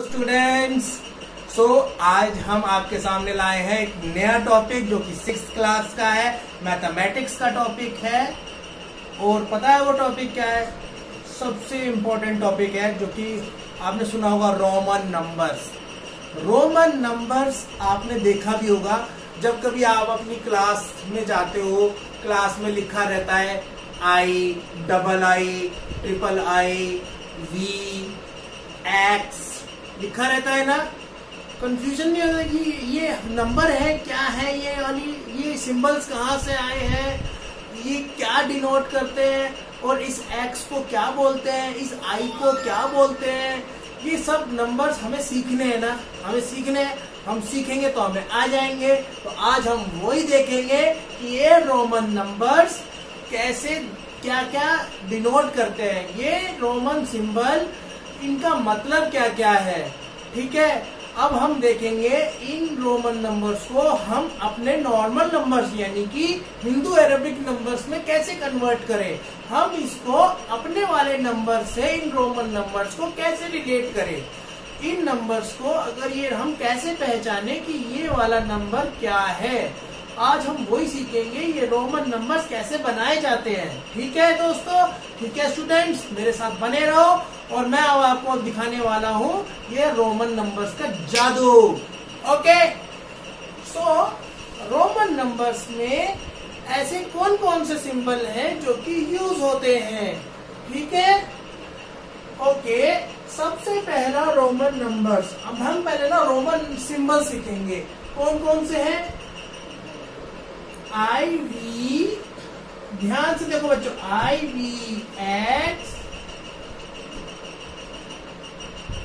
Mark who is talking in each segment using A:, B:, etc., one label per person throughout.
A: Students so आज हम आपके सामने लाए हैं एक नया टॉपिक जो कि सिक्स क्लास का है मैथमेटिक्स का टॉपिक है। और पता है वो टॉपिक क्या है? सबसे इम्पोर्टेंट टॉपिक है जो कि आपने सुना होगा रोमन नंबर्स रोमन नंबर्स आपने देखा भी होगा, जब कभी आप अपनी क्लास में जाते हो क्लास में लिखा रहता है I double I triple I V X लिखा रहता है ना कंफ्यूजन नहीं होता कि ये नंबर है, क्या है ये वाली ये सिंबल्स कहाँ से आए हैं, ये क्या डिनोट करते हैं, और इस एक्स को क्या बोलते हैं, इस आई को क्या बोलते हैं, ये सब नंबर्स हमें सीखने हैं ना, हमें सीखने हैं, हम सीखेंगे तो हमें आ जाएँगे तो आज हम वही देखेंगे कि ये रोमन नंबर्स कैसे क्या क्या डिनोट करते हैं, ये रोमन सिंबल इनका मतलब क्या क्या है? ठीक है? अब हम देखेंगे इन रोमन नंबर्स को हम अपने नॉर्मल नंबर्स यानी कि हिंदू अरेबिक नंबर्स में कैसे कन्वर्ट करें? हम इसको अपने वाले नंबर से इन रोमन नंबर्स को कैसे रिलेट करें? इन नंबर्स को अगर ये हम कैसे पहचाने कि ये वाला नंबर क्या है? आज हम वही सीखेंगे ये रोमन नंबर्स कैसे बनाए जाते हैं। ठीक है दोस्तों? ठीक है स्टूडेंट्स मेरे साथ बने रहो और मैं अब आपको दिखाने वाला हूँ ये रोमन नंबर्स का जादू। ओके सो रोमन नंबर्स में ऐसे कौन कौन से सिंबल हैं जो कि यूज़ होते हैं? ठीक है? ओके सबसे पहला रोमन नंबर्स अब हम पहले ना रोमन सिंबल सीखेंगे। कौन कौन से हैं? आई वी ध्यान से देखो बच्चों I V X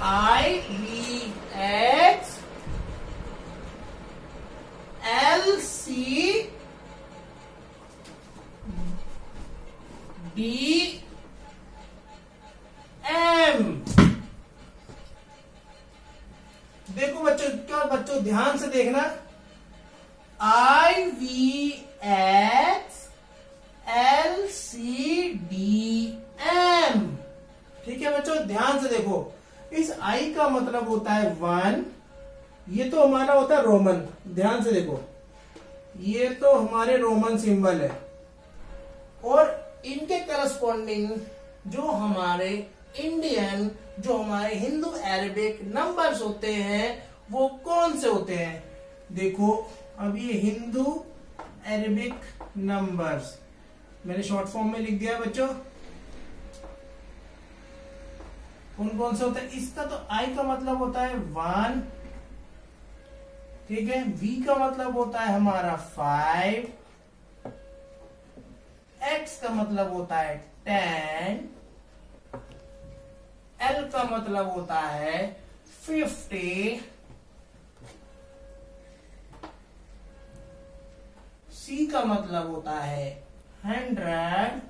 A: I V X L C D M देखो बच्चों, क्या बच्चों, ध्यान से देखना। I V X L C D M ठीक है बच्चों, ध्यान से देखो। इस आई का मतलब होता है वन ये तो हमारा होता है रोमन ध्यान से देखो। ये तो हमारे रोमन सिंबल है। और इनके करस्पॉन्डिंग जो हमारे इंडियन जो हमारे हिंदू अरेबिक नंबर्स होते हैं, वो कौन से होते हैं? देखो अब ये हिंदू अरेबिक नंबर्स मैंने शॉर्ट फॉर्म में लिख दिया बच्चों। कौन कौन से होते हैं? इसका तो आई का मतलब होता है वन ठीक है? वी का मतलब होता है हमारा फाइव एक्स का मतलब होता है टेन एल का मतलब होता है फिफ्टी सी का मतलब होता है हंड्रेड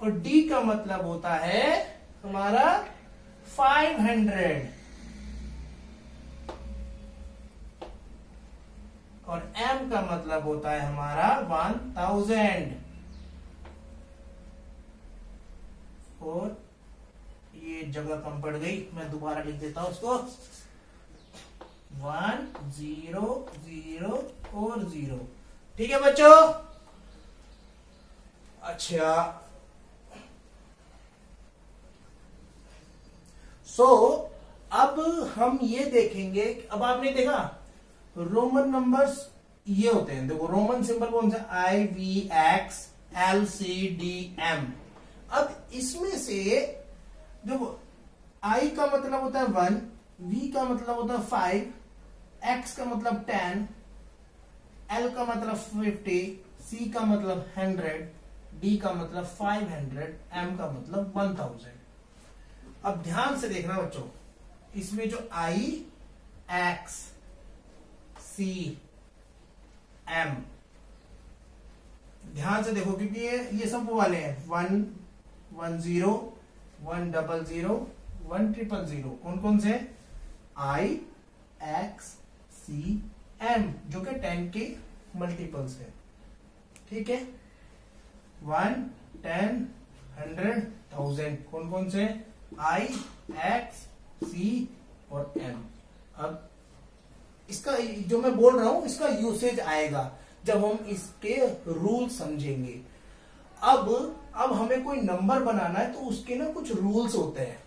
A: और डी का मतलब होता है हमारा फाइव हंड्रेड और एम का मतलब होता है हमारा वन थाउज़ेंड और ये जगह कम पड़ गई, मैं दोबारा लिख देता हूँ उसको। वन ज़ीरो ज़ीरो और ज़ीरो। ठीक है बच्चों? अच्छा। सो so, अब हम ये देखेंगे अब आपने देखा रोमन नंबर्स ये होते हैं। देखो रोमन सिंबल कौन सा? I V X L C D M अब इसमें से देखो आई का मतलब होता है वन वी का मतलब होता है फाइव एक्स का मतलब टेन एल का मतलब फिफ्टी सी का मतलब हंड्रेड डी का मतलब फाइव हंड्रेड एम का मतलब वन थाउज़ेंड अब ध्यान से देखना बच्चों, इसमें जो आई एक्स सी एम ध्यान से देखो क्योंकि ये ये सब वो वाले हैं। One one zero one double zero one triple zero कौन कौन से? आई एक्स सी एम जो कि टेन के मल्टीपल्स है। ठीक है? वन टेन हंड्रेड थाउज़ेंड कौन कौन से आई एक्स सी और एम अब इसका, जो मैं बोल रहा हूँ, इसका यूसेज आएगा जब हम इसके रूल समझेंगे। अब अब हमें कोई नंबर बनाना है तो उसके ना कुछ रूल्स होते हैं।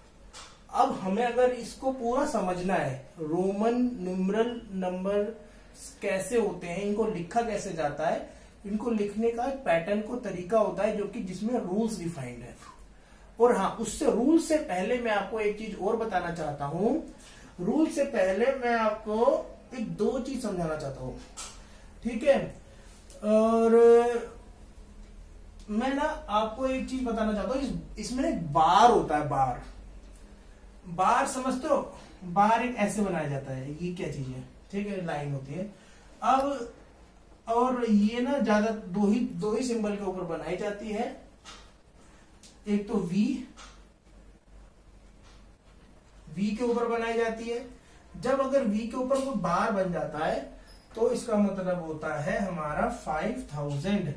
A: अब हमें अगर इसको पूरा समझना है रोमन न्यूमरल नंबर कैसे होते हैं इनको लिखा कैसे जाता है इनको लिखने का एक पैटर्न को तरीका होता है जो कि जिसमें रूल्स डिफाइंड है। और हाँ उससे रूल से पहले मैं आपको एक चीज़ और बताना चाहता हूँ। रूल से पहले मैं आपको एक दो चीज़ समझाना चाहता हूँ। ठीक है? और मैं ना आपको एक चीज़ बताना चाहता हूँ। इस, इसमें एक बार होता है बार। बार समझते हो? बार एक ऐसे बनाया जाता है, ये क्या चीज़ है? ठीक है, लाइन होती है। अब, और ये ना ज़्यादा दो ही दो ही सिंबल के ऊपर बनाई जाती है। एक तो वी वी के ऊपर बनाई जाती है। जब अगर वी के ऊपर कोई बार बन जाता है तो इसका मतलब होता है हमारा फाइव थाउज़ेंड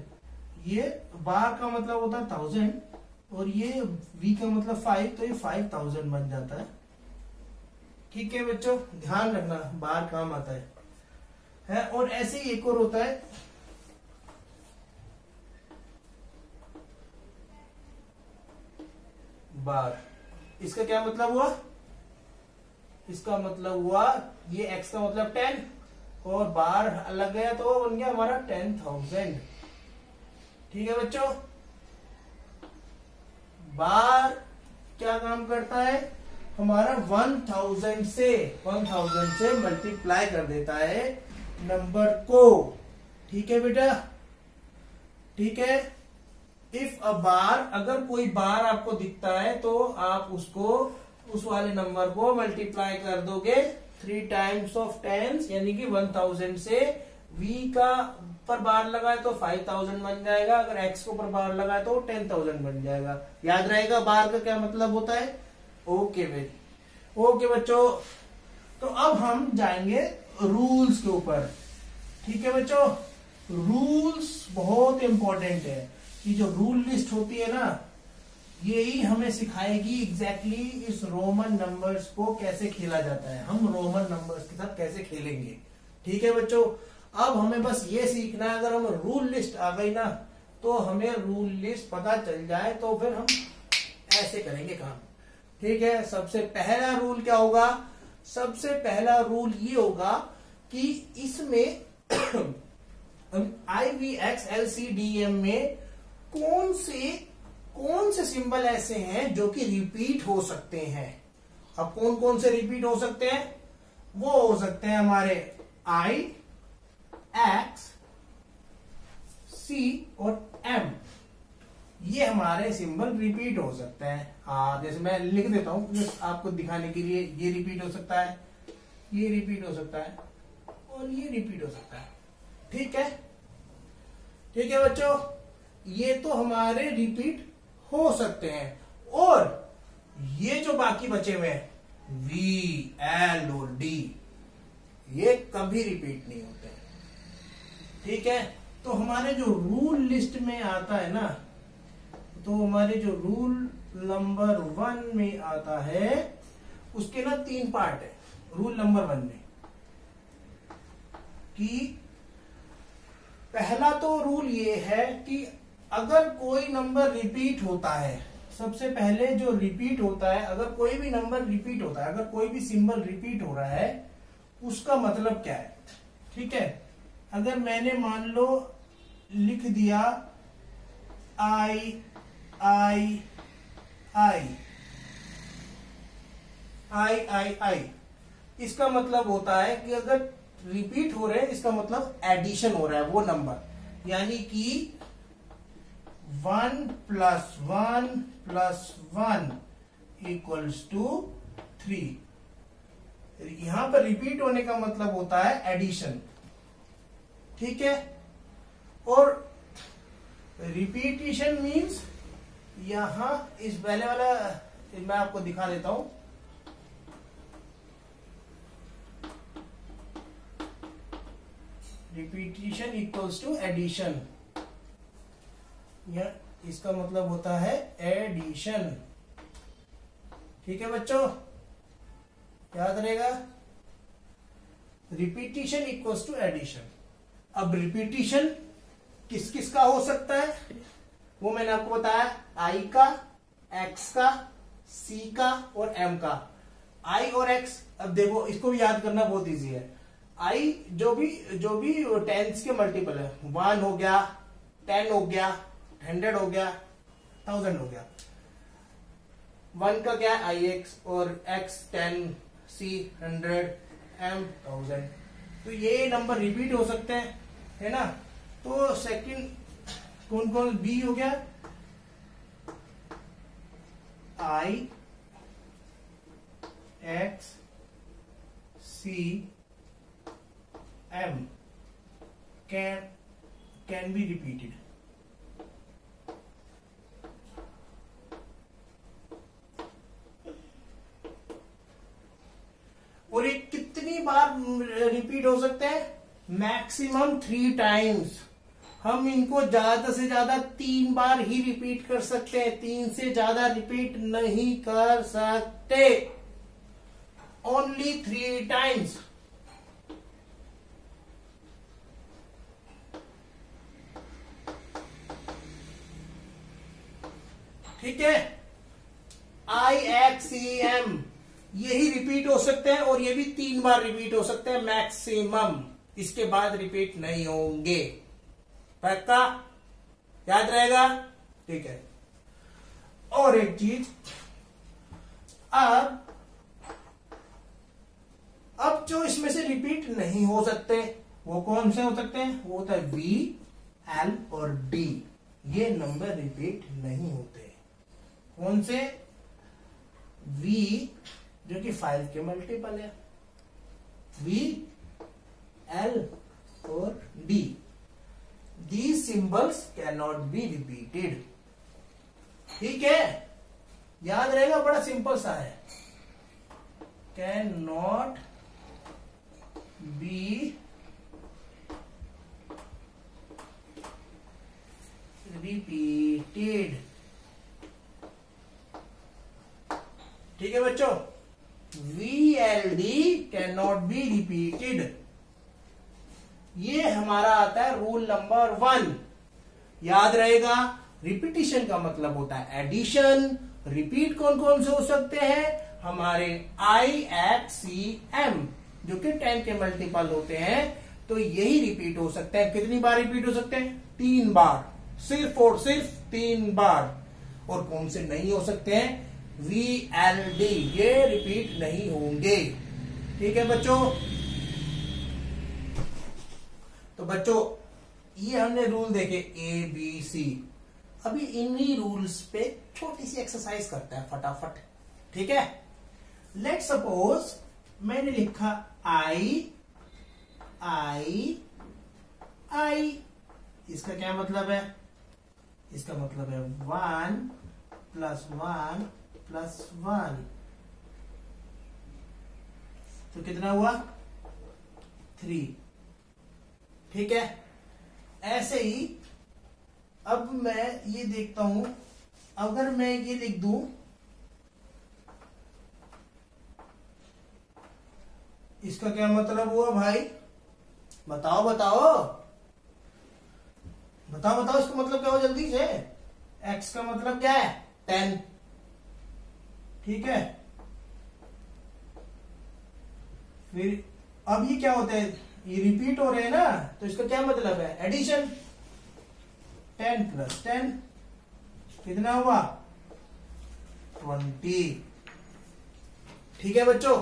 A: ये बार का मतलब होता है थाउज़ेंड और ये वी का मतलब फाइव तो ये फाइव थाउज़ेंड बन जाता है। ठीक है बच्चों, ध्यान रखना बार काम आता है। है, और ऐसे ही एक और होता है। बार। इसका क्या मतलब हुआ? इसका मतलब हुआ, ये एक्स का मतलब टेन और बार अलग गया तो बन गया हमारा टेन थाउज़ेंड ठीक है बच्चों? बार क्या काम करता है? हमारा वन थाउज़ेंड से वन थाउज़ेंड से मल्टीप्लाई कर देता है नंबर को। ठीक है बेटा? ठीक है? इफ़ अ बार अगर कोई बार आपको दिखता है तो आप उसको, उस वाले नंबर को मल्टीप्लाई कर दोगे। थ्री टाइम्स ऑफ़ टेंस यानी कि वन थाउज़ेंड से वी का पर बार लगाए तो फाइव थाउज़ेंड बन जाएगा, अगर एक्स को पर बार लगाए तो टेन थाउज़ेंड बन जाएगा। याद रहेगा बार का क्या मतलब होता है? ओके भाई ओके बच्चों. तो अब हम जाएँगे रूल्स के ऊपर। ठीक है, बच्चों? रूल्स बहुत इंपॉर्टेंट है। कि जो रूल लिस्ट होती है ना, यही हमें सिखाएगी एग्जैक्टली exactly इस रोमन नंबर्स को कैसे खेला जाता है। हम रोमन नंबर्स के साथ कैसे खेलेंगे। ठीक है, बच्चों? अब हमें बस ये सीखना है, अगर हम रूल लिस्ट आ गई ना तो हमें रूल लिस्ट पता चल जाए तो फिर हम ऐसे करेंगे काम। ठीक है? सबसे पहला रूल क्या होगा? सबसे पहला रूल ये होगा कि इसमें I V X L C D M में कौन से कौन से सिंबल ऐसे हैं जो कि रिपीट हो सकते हैं? अब कौन कौन से रिपीट हो सकते हैं? वो हो सकते हैं हमारे आई एक्स सी और एम ये हमारे सिंबल रिपीट हो सकते हैं। हाँ जैसे मैं लिख देता हूँ आपको दिखाने के लिए ये रिपीट हो सकता है, ये रिपीट हो सकता है और ये रिपीट हो सकता है। ठीक है? ठीक है बच्चों? ये तो हमारे रिपीट हो सकते हैं। और ये जो बाकी बचे हुए हैं वी एल और डी ये कभी रिपीट नहीं होते। ठीक है? तो हमारे जो रूल लिस्ट में आता है ना तो हमारे जो रूल नंबर वन में आता है, उसके ना तीन पार्ट है रूल नंबर वन में। कि पहला तो रूल ये है कि अगर कोई नंबर रिपीट होता है, सबसे पहले जो रिपीट होता है, अगर कोई भी नंबर रिपीट होता है, अगर कोई भी सिंबल रिपीट हो रहा है, उसका मतलब क्या है? ठीक है? अगर मैंने मान लो लिख दिया आई आई आई आई आई आई इसका मतलब होता है कि अगर रिपीट हो रहे हैं, इसका मतलब एडिशन हो रहा है वो नंबर यानी कि one plus one plus one equals to three यहाँ पर रिपीट होने का मतलब होता है एडिशन ठीक है? और रिपीटिशन मीन्स यहाँ इस पहले वाला मैं आपको दिखा देता हूँ। रिपीटिशन इक्वल्स टू एडिशन या इसका मतलब होता है एडिशन ठीक है बच्चों? याद रहेगा? रिपीटिशन इक्वल्स टू एडिशन अब रिपीटिशन किस किस का हो सकता है? वो मैंने आपको बताया आई का एक्स का सी का और एम का। आई और एक्स अब देखो, इसको भी याद करना बहुत इजी है। आई जो भी जो भी टेंस के मल्टीपल है वन हो गया टेन हो गया हंड्रेड हो गया थाउज़ेंड हो गया। वन का क्या है? आई एक्स और X ten C hundred M thousand तो ये नंबर रिपीट हो सकते हैं। है ना? तो सेकंड कौन कौन? बी हो गया। I X C M can can be repeated और ये कितनी बार रिपीट हो सकते हैं? Maximum three times. हम इनको ज़्यादा से ज़्यादा तीन बार ही रिपीट कर सकते हैं। तीन से ज़्यादा रिपीट नहीं कर सकते। ओनली थ्री टाइम्स ठीक है? आई एक्स एम यही रिपीट हो सकते हैं और ये भी तीन बार रिपीट हो सकते हैं। मैक्सिमम इसके बाद रिपीट नहीं होंगे। पक्का? याद रहेगा? ठीक है। और एक चीज़, अब अब जो इसमें से रिपीट नहीं हो सकते, वो कौन से हो सकते हैं? वो होता है वी एल और डी ये नंबर रिपीट नहीं होते। कौन से? वी जो कि फाइव के मल्टीपल है। वी और D the symbols can not be repeated ठीक है? याद रहेगा, बड़ा सिंपल सा है। कैन नॉट बी रिपीटेड ठीक है बच्चों? V L D can not be repeated ये हमारा आता है रूल नंबर वन याद रहेगा रिपीटिशन का मतलब होता है एडिशन रिपीट कौन कौन से हो सकते हैं? हमारे आई एक्स सी एम जो कि टेन के मल्टीपल होते हैं तो यही रिपीट हो सकते हैं। कितनी बार रिपीट हो सकते हैं? तीन बार। सिर्फ़ और सिर्फ़ तीन बार। और कौन से नहीं हो सकते हैं? वी एल डी ये रिपीट नहीं होंगे। ठीक है बच्चों? तो बच्चों, ये हमने रूल देखे ए बी सी अभी इन्हीं रूल्स पे छोटी सी एक्सरसाइज करता है, फटाफट। ठीक है? लेट सपोज़ मैंने लिखा आई आई आई इसका क्या मतलब है? इसका मतलब है one plus one plus one तो कितना हुआ? थ्री ठीक है? ऐसे ही, अब मैं ये देखता हूँ, अगर मैं ये लिख दू, इसका क्या मतलब हुआ भाई? बताओ बताओ। बताओ बताओ, इसका मतलब क्या हो जल्दी से? एक्स का मतलब क्या है? टेन ठीक है? फिर, अब ये क्या होता है? ये रिपीट हो रहे हैं ना तो इसका क्या मतलब है? एडिशन टेन प्लस टेन कितना हुआ? ट्वेंटी ठीक है बच्चों?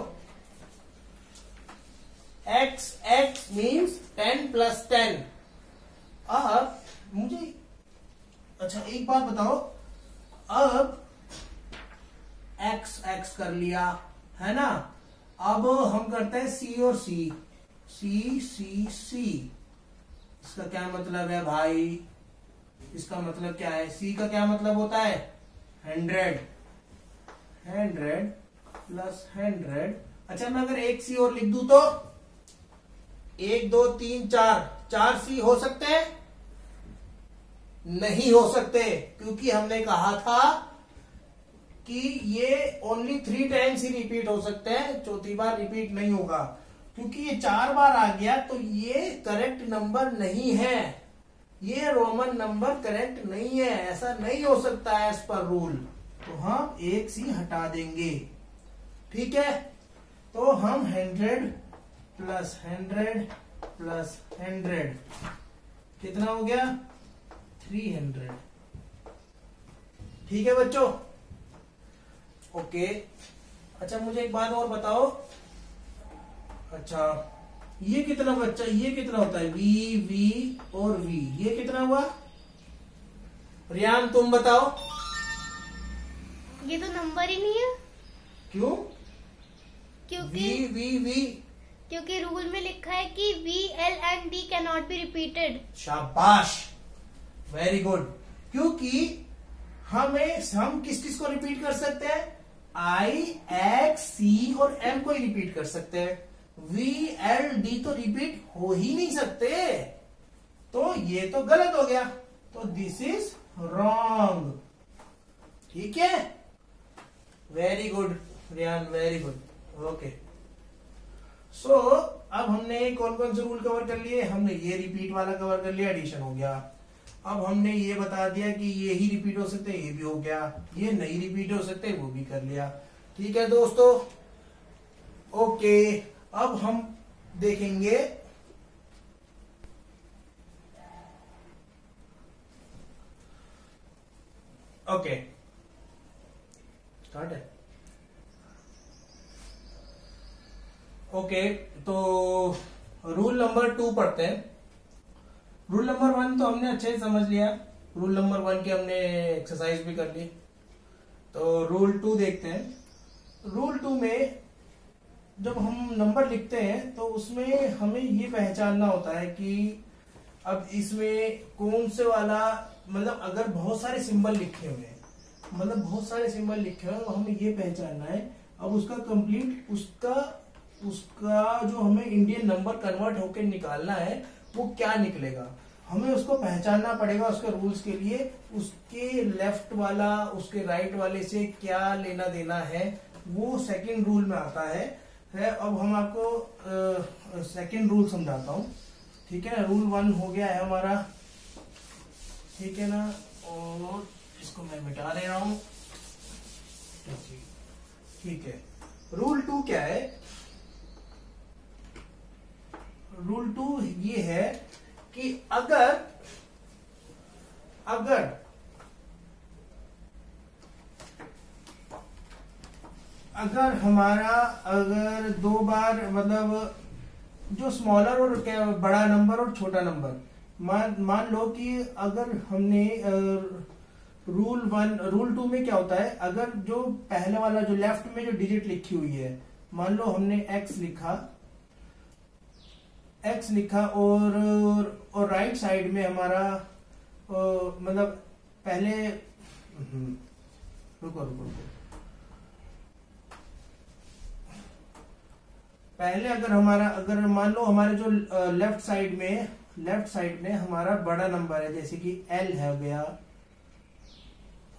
A: X X means ten plus ten अब मुझे अच्छा एक बात बताओ। अब एक्स एक्स कर लिया, है ना? अब हम करते हैं सी और सी सी सी सी इसका क्या मतलब है भाई? इसका मतलब क्या है? सी का क्या मतलब होता है? हंड्रेड हंड्रेड प्लस हंड्रेड अच्छा मैं अगर एक सी और लिख दू तो? एक, दो, तीन, चार. चार सी हो सकते हैं? नहीं हो सकते, क्योंकि हमने कहा था कि ये ओनली थ्री टाइम्स ही रिपीट हो सकते हैं। चौथी बार रिपीट नहीं होगा। क्योंकि ये चार बार आ गया तो ये करेक्ट नंबर नहीं है। ये रोमन नंबर करेक्ट नहीं है, ऐसा नहीं हो सकता है एज पर रूल तो हम एक सी हटा देंगे। ठीक है? तो हम hundred plus hundred plus hundred कितना हो गया? थ्री हंड्रेड ठीक है बच्चों? ओके अच्छा मुझे एक बात और बताओ। अच्छा ये कितना बच्चा ये कितना होता है? वी वी और वी। ये कितना हुआ? रियान तुम बताओ।
B: ये तो नंबर ही नहीं है।
A: क्यों?
B: क्योंकि
A: वी वी वी।
B: क्योंकि रूल में लिखा है कि V L and D can not be repeated.
A: शाबाश। Very good. क्योंकि हमें हम किस किस को रिपीट कर सकते हैं? आई एक्स सी और एम को ही रिपीट कर सकते हैं। वी एल डी तो रिपीट हो ही नहीं सकते। तो ये तो गलत हो गया। तो दिस इज़ रॉन्ग ठीक है? Very good Riyan very good okay so अब हमने कौन कौन से रूल कवर कर लिए? हमने ये रिपीट वाला कवर कर लिया एडिशन हो गया। अब हमने ये बता दिया कि ये ही रिपीट हो सकते, ये भी हो गया। ये नहीं रिपीट हो सकते, वो भी कर लिया। ठीक है दोस्तों? ओके अब हम देखेंगे ओके। स्टार्ट है। ओके तो रूल नंबर टू पढ़ते हैं। रूल नंबर वन तो हमने अच्छे से समझ लिया। रूल नंबर वन की हमने एक्सरसाइज भी कर ली। तो रूल टू देखते हैं। रूल टू में जब हम नंबर लिखते हैं तो उसमें हमें ये पहचानना होता है कि अब इसमें कौन से वाला मतलब अगर बहुत सारे सिंबल लिखे हुए हैं मतलब बहुत सारे सिंबल लिखे हुए हैं तो हमें ये पहचानना है। अब उसका कंप्लीट उसका उसका जो हमें इंडियन नंबर कन्वर्ट होकर निकालना है, वो क्या निकलेगा? हमें उसको पहचानना पड़ेगा उसके रूल्स के लिए, उसके लेफ़्ट वाला, उसके राइट वाले से क्या लेना देना है, वो सेकंड रूल में आता है। है, अब हम आपको सेकंड रूल समझाता हूँ। ठीक है ना रूल वन हो गया है हमारा। ठीक है ना? और इसको मैं मिटा दे रहा हूँ। ठीक है। रूल टू क्या है? रूल टू ये है कि अगर अगर अगर हमारा अगर दो बार मतलब जो स्मॉलर और बड़ा नंबर और छोटा नंबर मान मान लो कि अगर हमने रूल वन रूल टू में क्या होता है अगर जो पहले वाला जो लेफ़्ट में जो डिजिट लिखी हुई है मान लो हमने एक्स लिखा एक्स लिखा और और राइट साइड में हमारा मतलब पहले हम्म, रुको रुको रुको। पहले अगर हमारा, अगर मान लो हमारे जो लेफ़्ट साइड में लेफ़्ट साइड में हमारा बड़ा नंबर है, जैसे कि एल है गया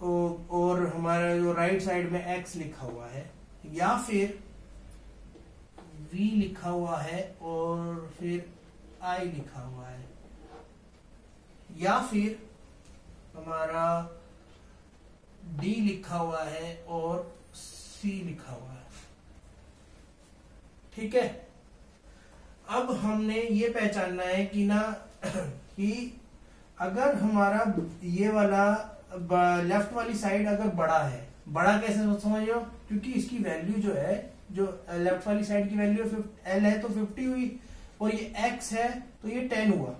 A: और हमारा जो राइट साइड में एक्स लिखा हुआ है, या फिर वी लिखा हुआ है और फिर आई लिखा हुआ है, या फिर हमारा डी लिखा हुआ है और सी लिखा हुआ है। ठीक है? अब हमने ये पहचानना है कि ना, कि अगर हमारा ये वाला लेफ़्ट वाली साइड अगर बड़ा है, बड़ा कैसे समझो क्योंकि इसकी वैल्यू जो है, जो लेफ़्ट वाली साइड की वैल्यू एल है तो 50 हुई, और ये एक्स है तो ये टेन हुआ।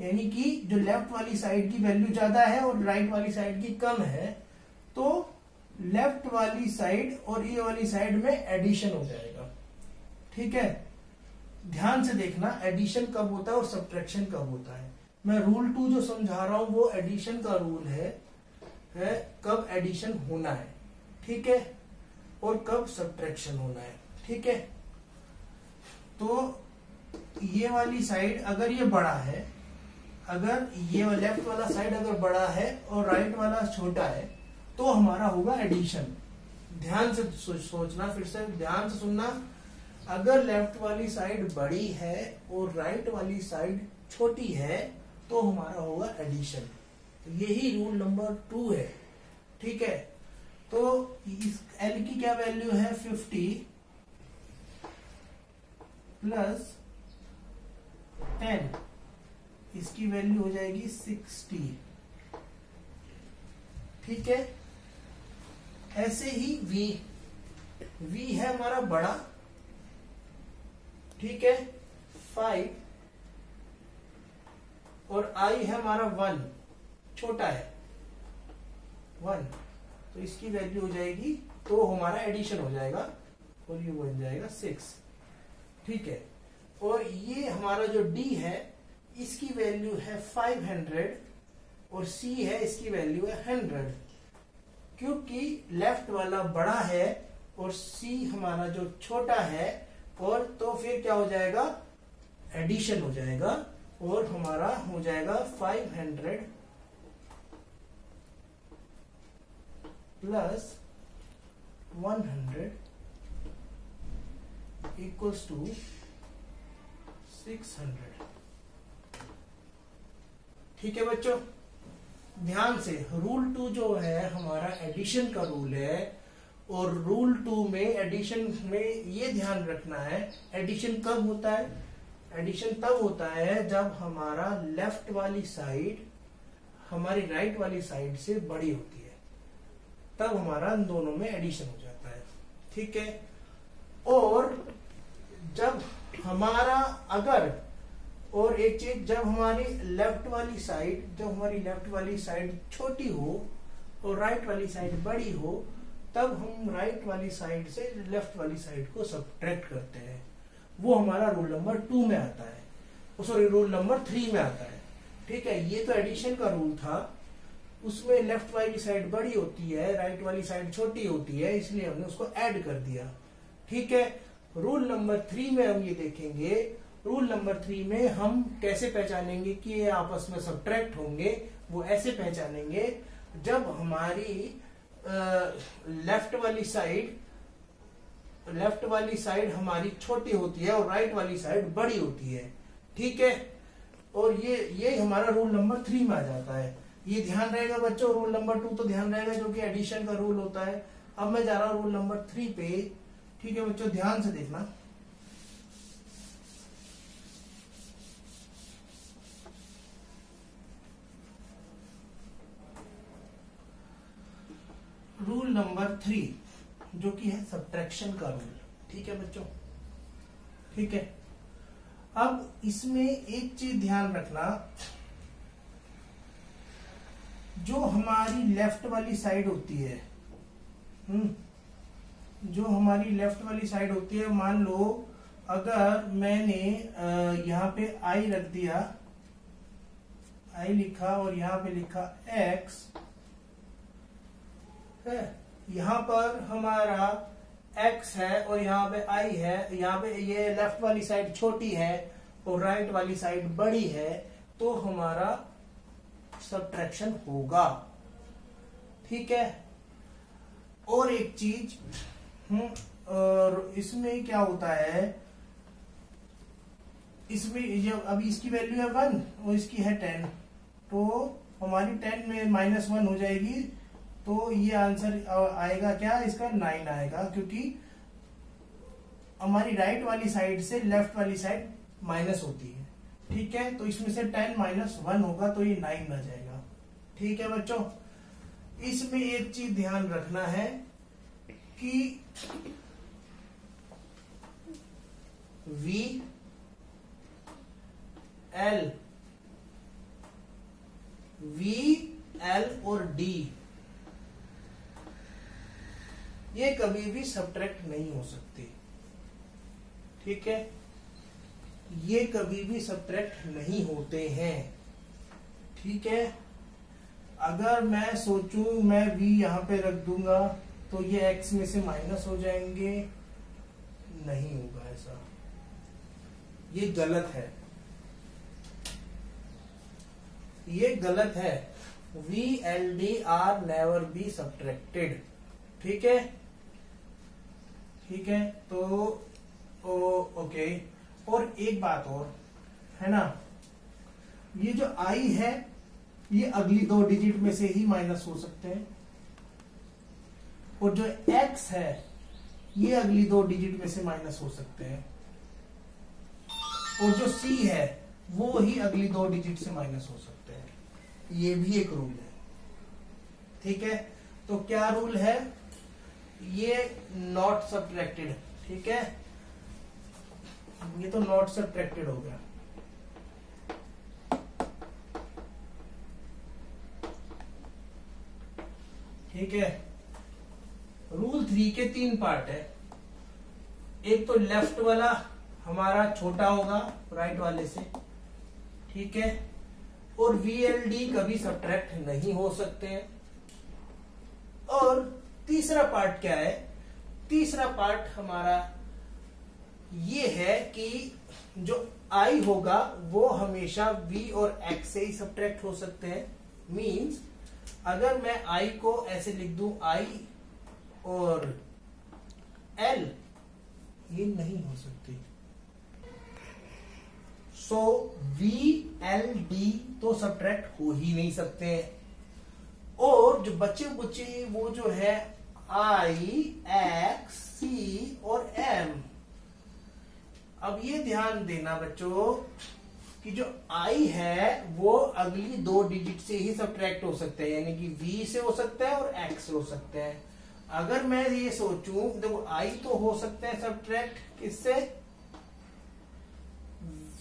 A: यानी कि जो लेफ़्ट वाली साइड की वैल्यू ज़्यादा है और राइट वाली साइड की कम है तो लेफ़्ट वाली साइड और ये वाली साइड में एडिशन हो जाएगा। ठीक है? ध्यान से देखना एडिशन कब होता है और सब्ट्रैक्शन कब होता है। मैं रूल टू जो समझा रहा हूँ वो एडिशन का रूल है, है कब एडिशन होना है ठीक है? और कब सब्ट्रैक्शन होना है ठीक है? तो ये वाली साइड अगर ये बड़ा है अगर ये लेफ़्ट वाला साइड अगर बड़ा है और राइट वाला छोटा है तो हमारा होगा एडिशन ध्यान से सोचना फिर से ध्यान से सुनना। अगर लेफ़्ट वाली साइड बड़ी है और राइट वाली साइड छोटी है तो हमारा होगा एडिशन तो यही रूल नंबर टू है। ठीक है? तो इस एल की क्या वैल्यू है? फिफ्टी प्लस टेन इसकी वैल्यू हो जाएगी सिक्सटी ठीक है? ऐसे ही v. V है हमारा बड़ा ठीक है? फाइव और आई है हमारा वन छोटा है. वन तो इसकी वैल्यू हो जाएगी तो हमारा एडिशन हो जाएगा और ये बन जाएगा सिक्स ठीक है? और ये हमारा जो डी है, इसकी वैल्यू है फाइव हंड्रेड और सी है, इसकी वैल्यू है हंड्रेड क्योंकि लेफ़्ट वाला बड़ा है और सी हमारा जो छोटा है और तो फिर क्या हो जाएगा? एडिशन हो जाएगा और हमारा हो जाएगा 500 प्लस 100 इक्वल्स टू 600 ठीक है बच्चों? ध्यान से रूल टू जो है, हमारा एडिशन का रूल है और रूल टू में एडिशन में ये ध्यान रखना है एडिशन कब होता है? एडिशन तब होता है जब हमारा लेफ़्ट वाली साइड हमारी राइट right वाली साइड से बड़ी होती है। तब हमारा दोनों में एडिशन हो जाता है। ठीक है? और जब हमारा अगर, और एक चीज़, जब हमारी लेफ़्ट वाली साइड जब हमारी लेफ़्ट वाली साइड छोटी हो और राइट right वाली साइड बड़ी हो तब हम राइट वाली साइड से लेफ़्ट वाली साइड को सब्ट्रैक्ट करते हैं। वो हमारा रूल नंबर टू में आता है। सॉरी रूल नंबर थ्री में आता है। ठीक है, ये तो एडिशन का रूल था। उसमें लेफ़्ट वाली साइड बड़ी होती है राइट वाली साइड छोटी होती है, इसलिए हमने उसको ऐड कर दिया। ठीक है रूल नंबर थ्री में हम ये देखेंगे। रूल नंबर थ्री में हम कैसे पहचानेंगे कि ये आपस में सब्ट्रैक्ट होंगे, वो ऐसे पहचानेंगे। जब हमारी लेफ़्ट वाली साइड लेफ़्ट वाली साइड हमारी छोटी होती है और राइट वाली साइड बड़ी होती है। ठीक है? और ये ये हमारा रूल नंबर थ्री में आ जाता है। ये ध्यान रहेगा बच्चों रूल नंबर टू तो ध्यान रहेगा जो कि एडिशन का रूल होता है। अब मैं जा रहा हूँ रूल नंबर थ्री पे। ठीक है बच्चों? ध्यान से देखना। रूल नंबर थ्री जो कि है सब्ट्रैक्शन का रूल ठीक है बच्चों? ठीक है? अब इसमें एक चीज़ ध्यान रखना। जो हमारी लेफ़्ट वाली साइड होती है हम्म जो हमारी लेफ़्ट वाली साइड होती है, मान लो, अगर मैंने यहाँ पे आई रख दिया आई लिखा और यहाँ पे लिखा एक्स है। यहाँ पर हमारा x है और यहाँ पे i है। यहाँ पे ये लेफ़्ट वाली साइड छोटी है और राइट वाली साइड बड़ी है तो हमारा सब्ट्रैक्शन होगा। ठीक है? और एक चीज़ हम्म और इसमें क्या होता है? इसमें जब अभी इसकी वैल्यू है वन और इसकी है टेन तो हमारी टेन में माइनस वन हो जाएगी। तो ये आंसर आएगा क्या? इसका नाइन आएगा, क्योंकि हमारी राइट वाली साइड से लेफ़्ट वाली साइड माइनस होती है। ठीक है? तो इसमें से टेन माइनस वन होगा तो ये नाइन आ जाएगा। ठीक है बच्चों? इसमें एक चीज़ ध्यान रखना है कि वी एल वी एल और D ये कभी भी सब्ट्रैक्ट नहीं हो सकते। ठीक है? ये कभी भी सब्ट्रैक्ट नहीं होते हैं। ठीक है? अगर मैं सोचूं, मैं v यहाँ पे रख दूँगा तो ये x में से माइनस हो जाएँगे। नहीं होगा ऐसा। ये गलत है। ये गलत है। V L D are never be subtracted ठीक है? ठीक है? तो ओ, ओके। और एक बात और है ना? ये जो आई है ये अगली दो डिजिट में से ही माइनस हो सकते हैं। और जो एक्स है ये अगली दो डिजिट में से माइनस हो सकते हैं। और जो सी है वो ही अगली दो डिजिट से माइनस हो सकते हैं। ये भी एक रूल है। ठीक है? तो क्या रूल है? ये नॉट सब्ट्रैक्टेड ठीक है? ये तो नॉट सब्ट्रैक्टेड हो गया। ठीक है? रूल थ्री के तीन पार्ट है। एक तो लेफ़्ट वाला हमारा छोटा होगा राइट वाले से, ठीक है? और वीएलडी कभी सब्ट्रैक्ट नहीं हो सकते हैं। और तीसरा पार्ट क्या है? तीसरा पार्ट हमारा ये है कि जो आई होगा, वो हमेशा वी और एक्स से ही सब्ट्रैक्ट हो सकते हैं। मींस अगर मैं आई को ऐसे लिख दू आई और एल ये नहीं हो सकती। सो वी एल डी तो सब्ट्रैक्ट हो ही नहीं सकते। और जो बच्चे बच्चे वो जो है आई एक्स सी और एम अब ये ध्यान देना बच्चों कि जो आई है, वो अगली दो डिजिट से ही सब्ट्रैक्ट हो सकते हैं, यानी कि वी से हो सकता है और एक्स से हो सकता है। अगर मैं ये सोचूं, देखो आई तो हो सकता है सब्ट्रैक्ट किससे?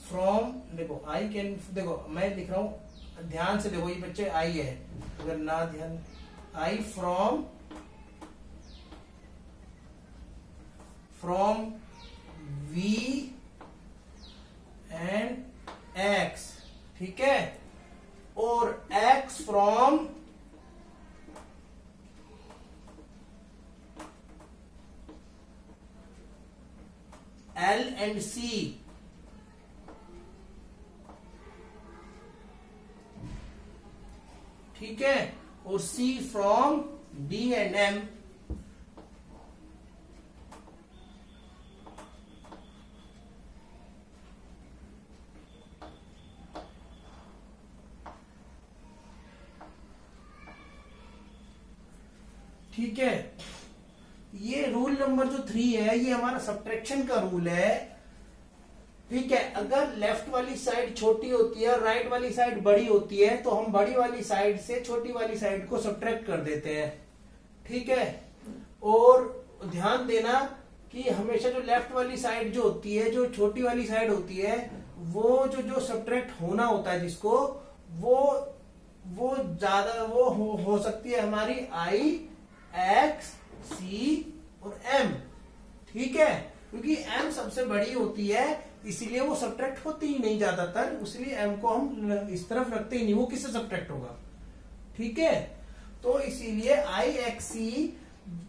A: फ्रॉम देखो आई कैन देखो, मैं लिख रहा हूँ, ध्यान से देखो, ये बच्चे आई है। अगर ना ध्यान I from from V and X ठीक है? और X from L and C ठीक है? और C from D and M ठीक है ये रूल नंबर जो थ्री है ये हमारा सब्ट्रैक्शन का रूल है। ठीक है अगर लेफ़्ट वाली साइड छोटी होती है और राइट वाली साइड बड़ी होती है तो हम बड़ी वाली साइड से छोटी वाली साइड को सब्ट्रैक्ट कर देते हैं। ठीक है? और ध्यान देना कि हमेशा जो लेफ़्ट वाली साइड जो होती है जो छोटी वाली साइड होती है वो जो जो सब्ट्रैक्ट होना होता है जिसको वो वो ज़्यादा वो हो, हो सकती है हमारी आई एक्स सी और एम ठीक है? क्योंकि एम सबसे बड़ी होती है, इसीलिए वो सब्ट्रैक्ट होती ही नहीं ज़्यादातर, इसलिए एम को हम इस तरफ़ रखते ही नहीं, वो किससे सब्ट्रैक्ट होगा? ठीक है? तो इसीलिए आई एक्स सी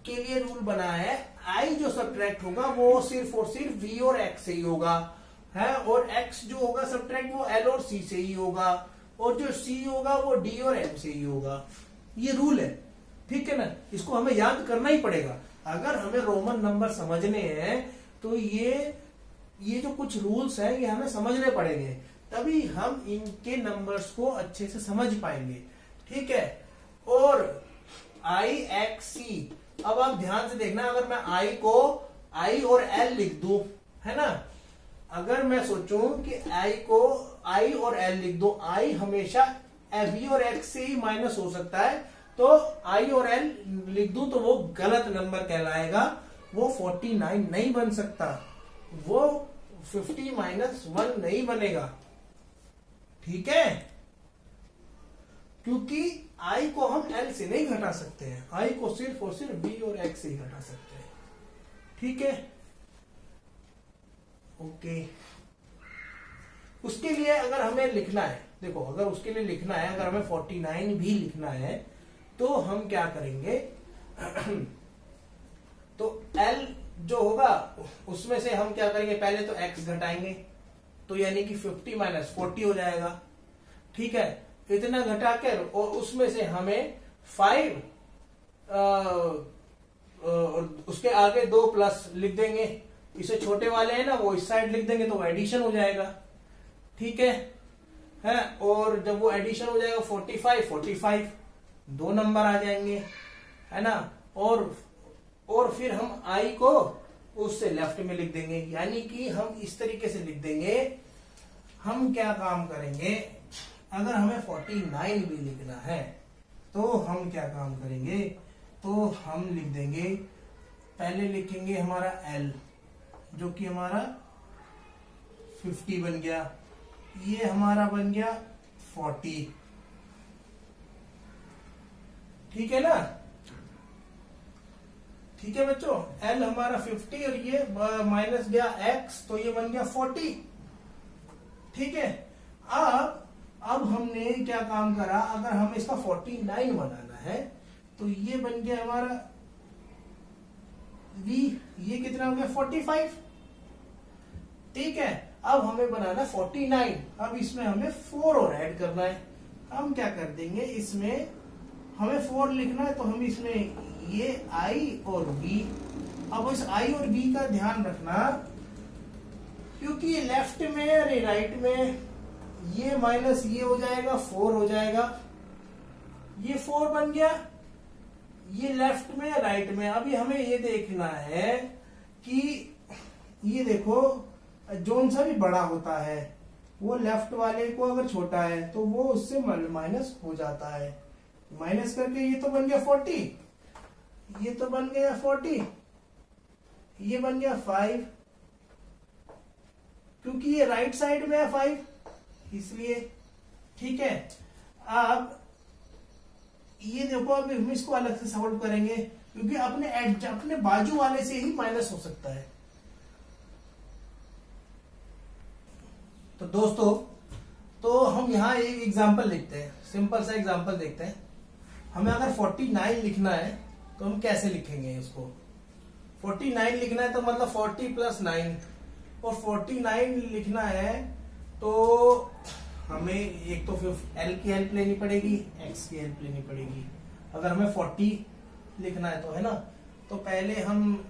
A: के लिए रूल बना है। आई जो सब्ट्रैक्ट होगा, वो सिर्फ़ और सिर्फ़ वी और एक्स से ही होगा, है? और एक्स जो होगा सब्ट्रैक्ट वो एल और सी से ही होगा, और जो सी होगा, वो डी और एम से ही होगा। ये रूल है। ठीक है ना? इसको हमें याद करना ही पड़ेगा। अगर हमें रोमन नंबर समझने हैं तो ये ये जो कुछ रूल्स हैं, ये हमें समझने पड़ेंगे। तभी हम इनके नंबर्स को अच्छे से समझ पाएँगे। ठीक है? और आई एक्स सी अब आप ध्यान से देखना, अगर मैं आई को आई और एल लिख दू, है ना? अगर मैं सोचूं कि आई को आई और एल लिख दो आई हमेशा वी और एक्स से ही माइनस हो सकता है। तो आई और एल लिख दू तो वो गलत नंबर कहलाएगा। वो 49 नहीं बन सकता। वो 50 माइनस वन नहीं बनेगा। ठीक है? क्योंकि आई को हम एल से नहीं घटा सकते हैं। आई को सिर्फ़ और सिर्फ़ बी और एक्स से ही घटा सकते हैं। ठीक है? ओके उसके लिए अगर हमें लिखना है, देखो, अगर उसके लिए लिखना है, अगर हमें 49 भी लिखना है तो हम क्या करेंगे? तो L जो होगा, उसमें से हम क्या करेंगे? पहले तो X घटाएँगे तो यानी कि 50 माइनस फोर्टी हो जाएगा। ठीक है? इतना घटाकर और उसमें से हमें फाइव उसके आगे दो प्लस लिख देंगे। इसे छोटे वाले हैं ना, वो इस साइड लिख देंगे तो एडिशन हो जाएगा। ठीक है? है? और जब वो एडिशन हो जाएगा फोर्टी फाइव फोर्टी फाइव दो नंबर आ जाएँगे, है ना? और और फिर हम आई को उससे लेफ़्ट में लिख देंगे, यानी कि हम इस तरीके से लिख देंगे, हम क्या काम करेंगे? अगर हमें 49 भी लिखना है तो हम क्या काम करेंगे? तो हम लिख देंगे, पहले लिखेंगे हमारा एल जो कि हमारा 50 बन गया। ये हमारा बन गया 40 ठीक है ना? ठीक है बच्चों? एल हमारा 50 और ये माइनस गया एक्स तो ये बन गया 40 ठीक है? अब अब हमने क्या काम करा? अगर हमें इसका 49 बनाना है तो ये बन गया हमारा v, ये कितना हो गया? 45 ठीक है? अब हमें बनाना 49 अब इसमें हमें 4 और ऐड करना है। हम क्या कर देंगे? इसमें हमें फोर लिखना है तो हम इसमें ये आई और बी अब इस आई और बी का ध्यान रखना, क्योंकि ये लेफ़्ट में राइट में ये माइनस ये हो जाएगा फोर हो जाएगा। ये फोर बन गया, ये लेफ़्ट में या राइट में। अभी हमें ये देखना है कि, ये देखो जोन सा भी बड़ा होता है, वो लेफ़्ट वाले को अगर छोटा है तो वो उससे माइनस हो जाता है। माइनस करके ये तो बन गया फोर्टी। ये तो बन गया फोर्टी। ये बन गया फाइव। क्योंकि ये राइट साइड में है फाइव, इसलिए ठीक है। अब ये देखो, अब हम इसको अलग से सॉल्व करेंगे, क्योंकि अपने अपने बाजू वाले से ही माइनस हो सकता है। तो दोस्तों तो हम यहाँ एक एग्जांपल लिखते हैं। सिंपल सा एग्जांपल देखते हैं। हमें अगर 49 लिखना है तो हम कैसे लिखेंगे इसको? 49 लिखना है तो मतलब 40 प्लस नाइन। और 49 लिखना है तो हमें एक तो फिर एल की हेल्प लेनी पड़ेगी एक्स की हेल्प लेनी पड़ेगी। अगर हमें 40 लिखना है तो है ना? तो पहले हम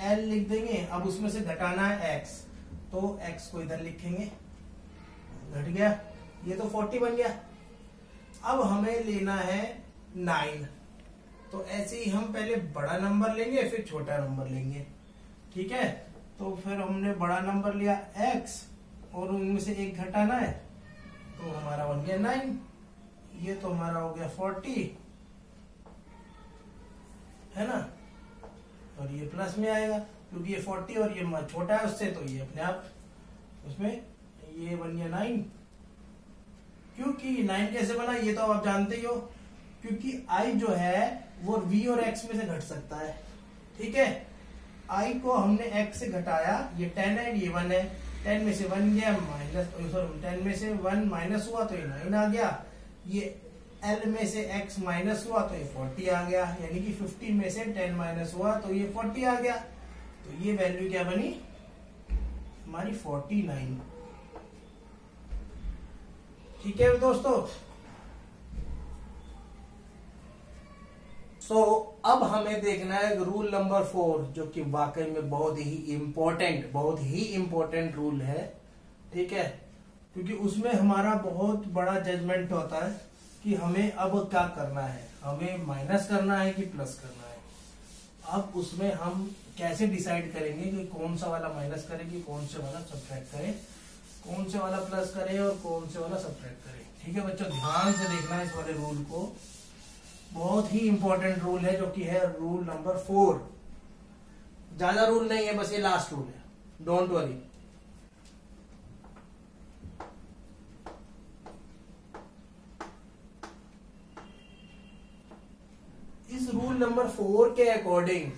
A: एल लिख देंगे, अब उसमें से घटाना है एक्स तो एक्स को इधर लिखेंगे, घट गया। ये तो 40 बन गया। अब हमें लेना है नाइन तो ऐसे ही हम पहले बड़ा नंबर लेंगे, फिर छोटा नंबर लेंगे। ठीक है? तो फिर हमने बड़ा नंबर लिया एक्स और उनमें से एक घटाना है। तो हमारा बन गया नाइन ये तो हमारा हो गया फोर्टी है ना? और ये प्लस में आएगा, क्योंकि ये फोर्टी और ये छोटा है उससे तो ये अपने आप उसमें ये बन गया नाइन क्योंकि नाइन कैसे बना, ये तो आप जानते ही हो। क्योंकि आई जो है, वो वी और एक्स में से घट सकता है। ठीक है? आई को हमने एक्स से घटाया, ये टेन है, ये वन है। टेन में से वन गया, माइनस सॉरी टेन में से वन माइनस हुआ तो ये नाइन आ गया। ये एल में से एक्स माइनस हुआ तो ये फोर्टी आ गया। यानी कि फिफ्टी में से टेन माइनस हुआ तो ये फोर्टी आ गया। तो ये वैल्यू क्या बनी? हमारी फोर्टी नाइन। ठीक है दोस्तों? सो so, अब हमें देखना है रूल नंबर फोर जो कि वाकई में बहुत ही इंपॉर्टेंट बहुत ही इंपॉर्टेंट रूल है। ठीक है? क्योंकि उसमें हमारा बहुत बड़ा जजमेंट होता है कि हमें अब क्या करना है। हमें माइनस करना है कि प्लस करना है? अब उसमें हम कैसे डिसाइड करेंगे कि कौन सा वाला माइनस करें कि कौन सा वाला सब्ट्रैक्ट करें? कौन से वाला प्लस करें और कौन से वाला सब्ट्रैक्ट करें? ठीक है बच्चों, ध्यान से देखना इस वाले रूल को। बहुत ही इंपॉर्टेंट रूल है जो कि है रूल नंबर फोर ज़्यादा रूल नहीं है, बस ये लास्ट रूल है। डोंट वरी इस रूल नंबर फोर के अकॉर्डिंग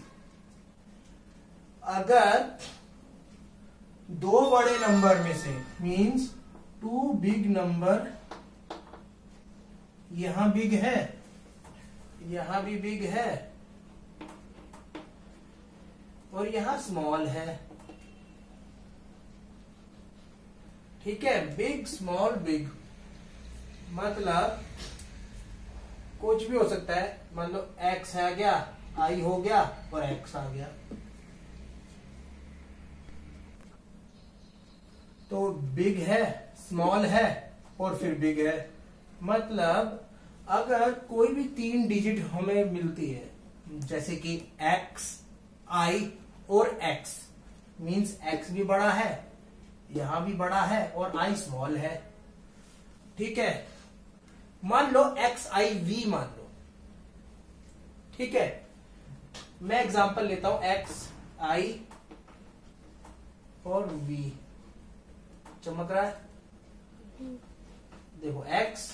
A: अगर दो बड़े नंबर में से मींस टू बिग नंबर यहाँ बिग है, यहाँ भी बिग है, और यहाँ स्मॉल है। ठीक है? बिग स्मॉल बिग मतलब कुछ भी हो सकता है। लो x आ गया आई हो गया, और एक्स आ गया। तो बिग है स्मॉल है और फिर बिग है। मतलब अगर कोई भी तीन डिजिट हमें मिलती है, जैसे कि x, i और x मीन्स x भी बड़ा है, यहाँ भी बड़ा है और i स्मॉल है। ठीक है? मान लो एक्स आई वी मान लो। ठीक है? मैं एग्जांपल लेता हूँ एक्स आई और वी चमक रहा है? देखो एक्स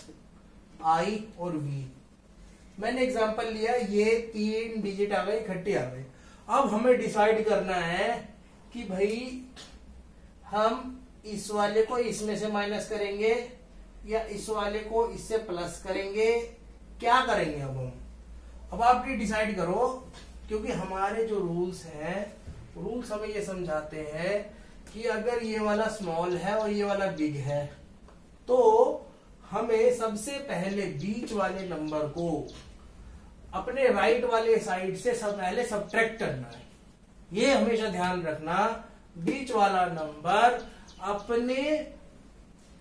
A: आई और वी मैंने एग्जांपल लिया, ये तीन डिजिट आ गए, इकट्ठे आ गए। अब हमें डिसाइड करना है कि भाई, हम इस वाले को इसमें से माइनस करेंगे या इस वाले को इससे प्लस करेंगे? क्या करेंगे अब हम? अब आप ये डिसाइड करो, क्योंकि हमारे जो रूल्स हैं रूल्स हमें ये समझाते हैं कि अगर ये वाला स्मॉल है और ये वाला बिग है तो हमें सबसे पहले बीच वाले नंबर को अपने राइट वाले साइड से सब पहले सब्ट्रैक्ट करना है। ये हमेशा ध्यान रखना बीच वाला नंबर अपने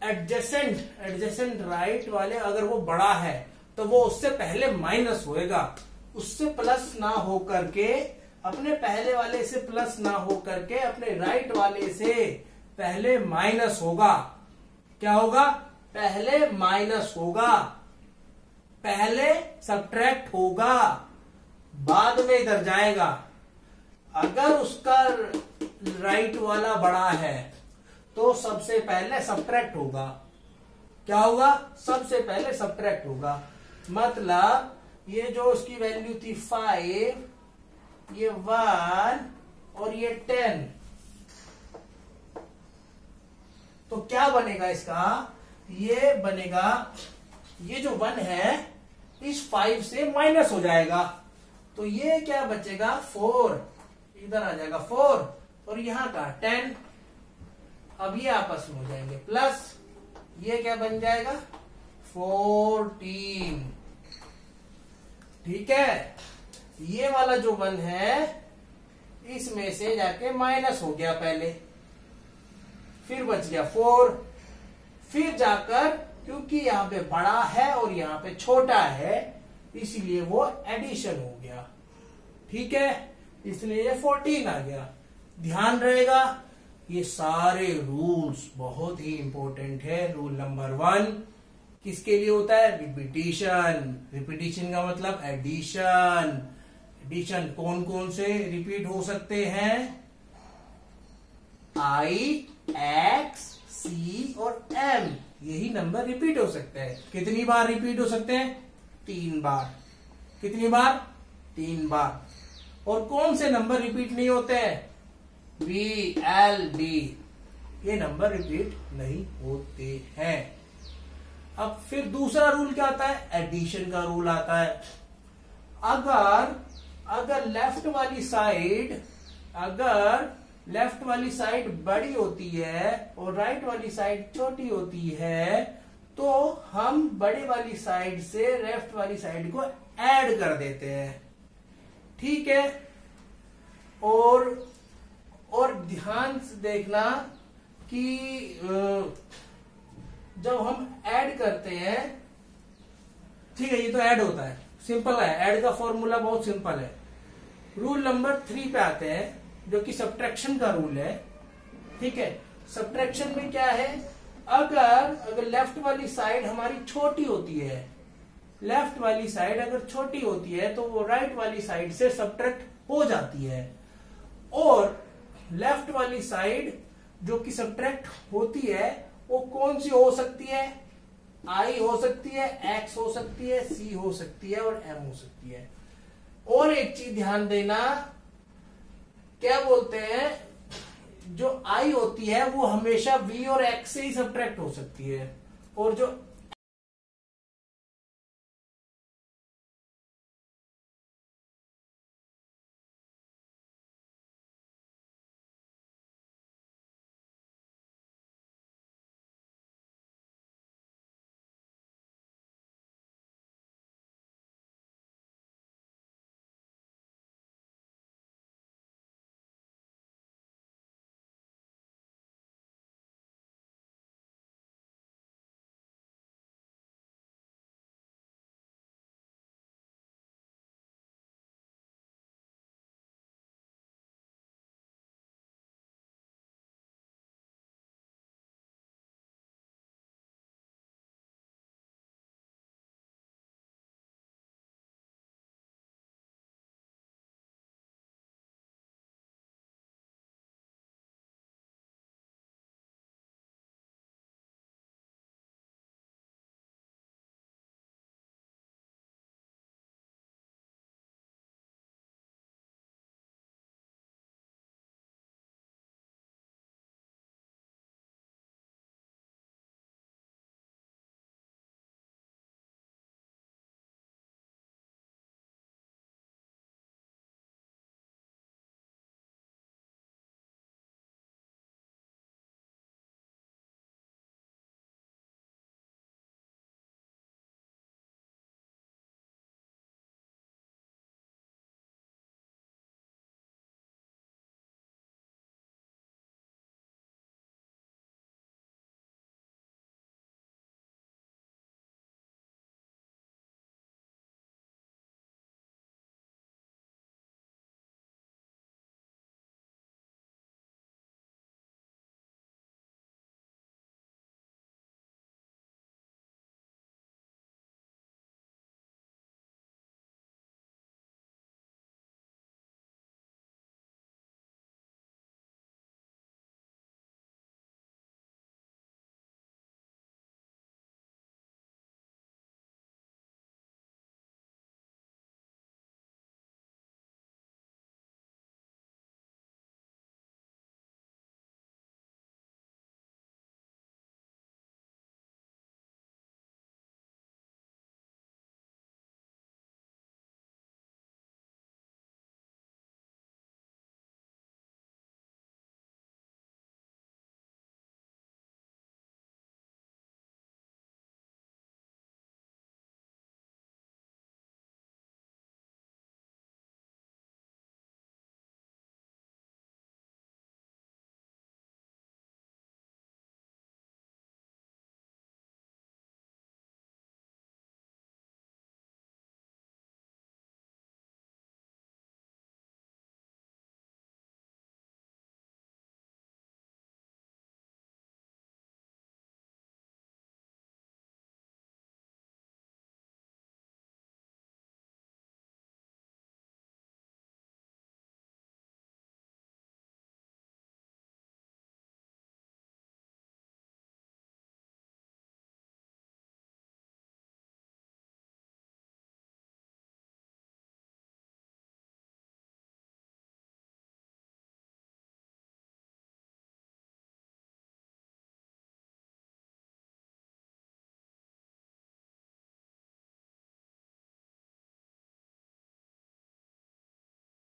A: एडजेसेंट एडजेसेंट राइट वाले अगर वो बड़ा है तो वो उससे पहले माइनस होएगा। उससे प्लस ना हो करके अपने पहले वाले से प्लस ना हो करके अपने राइट वाले से पहले माइनस होगा। क्या होगा? पहले माइनस होगा। पहले सब्ट्रैक्ट होगा। बाद में इधर जाएगा। अगर उसका राइट वाला बड़ा है तो सबसे पहले सब्ट्रैक्ट होगा। क्या होगा? सबसे पहले सब्ट्रैक्ट होगा। मतलब ये जो उसकी वैल्यू थी फाइव ये वन और ये टेन तो क्या बनेगा इसका? ये बनेगा, ये जो वन है, इस फाइव से माइनस हो जाएगा. तो ये क्या बचेगा? फोर इधर आ जाएगा फोर और यहाँ का टेन अब ये आपस में हो जाएँगे. प्लस ये क्या बन जाएगा? फोर्टीन ठीक है? ये वाला जो वन है, इसमें से जाके माइनस हो गया पहले। फिर बच गया फोर। फिर जाकर, क्योंकि यहाँ पे बड़ा है और यहाँ पे छोटा है, इसीलिए वो एडिशन हो गया। ठीक है? इसलिए ये फोर्टीन आ गया। ध्यान रहेगा, ये सारे रूल्स बहुत ही इंपॉर्टेंट है। रूल नंबर वन किसके लिए होता है? रिपीटिशन रिपीटिशन का मतलब एडिशन एडिशन कौन कौन से रिपीट हो सकते हैं? आई एक्स सी और एम यही नंबर रिपीट हो सकते हैं। कितनी बार रिपीट हो सकते हैं? तीन बार। कितनी बार? तीन बार। और कौन से नंबर रिपीट नहीं होते हैं? बी एल डी ये नंबर रिपीट नहीं होते हैं। अब फिर दूसरा रूल क्या आता है? एडिशन का रूल आता है। अगर अगर लेफ़्ट वाली साइड अगर लेफ़्ट वाली साइड बड़ी होती है और राइट वाली साइड छोटी होती है तो हम बड़े वाली साइड से लेफ़्ट वाली साइड को ऐड कर देते हैं। ठीक है? और और ध्यान से देखना कि जब हम ऐड करते हैं, ठीक है, ये तो ऐड होता है। सिंपल है। ऐड का फॉर्मूला बहुत सिंपल है। रूल नंबर थ्री पे आते हैं, जो कि सब्ट्रैक्शन का रूल है। ठीक है? सब्ट्रैक्शन में क्या है? अगर अगर लेफ़्ट वाली साइड हमारी छोटी होती है लेफ़्ट वाली साइड अगर छोटी होती है तो वो राइट right वाली साइड से सब्ट्रैक्ट हो जाती है। और लेफ़्ट वाली साइड जो कि सब्ट्रैक्ट होती है, वो कौन सी हो सकती है? आई हो सकती है एक्स हो सकती है सी हो सकती है और एम हो सकती है। और एक चीज़ ध्यान देना, क्या बोलते हैं, जो आई होती है, वो हमेशा वी और एक्स से ही सब्ट्रैक्ट हो सकती है। और जो